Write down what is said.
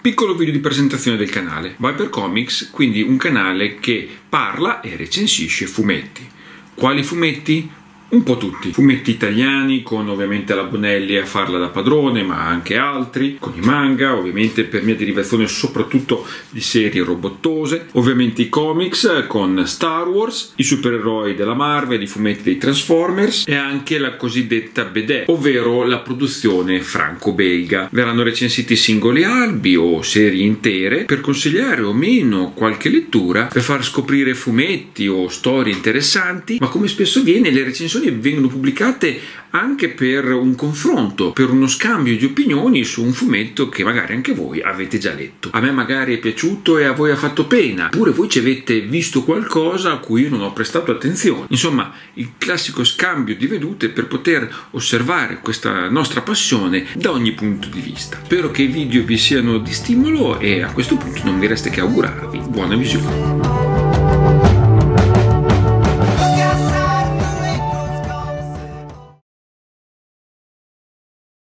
piccolo video di presentazione del canale. Viper Comics, quindi un canale che parla e recensisce fumetti. Quali fumetti? Un po' tutti, fumetti italiani con ovviamente la Bonelli a farla da padrone ma anche altri, con i manga ovviamente per mia derivazione soprattutto di serie robottose, ovviamente i comics con Star Wars, i supereroi della Marvel, i fumetti dei Transformers e anche la cosiddetta BD, ovvero la produzione franco-belga. Verranno recensiti singoli albi o serie intere per consigliare o meno qualche lettura, per far scoprire fumetti o storie interessanti, ma come spesso viene le recensioni recensioni vengono pubblicate anche per un confronto, per uno scambio di opinioni su un fumetto che magari anche voi avete già letto. A me magari è piaciuto e a voi ha fatto pena, oppure voi ci avete visto qualcosa a cui io non ho prestato attenzione. Insomma, il classico scambio di vedute per poter osservare questa nostra passione da ogni punto di vista. Spero che i video vi siano di stimolo e a questo punto non mi resta che augurarvi buona visione.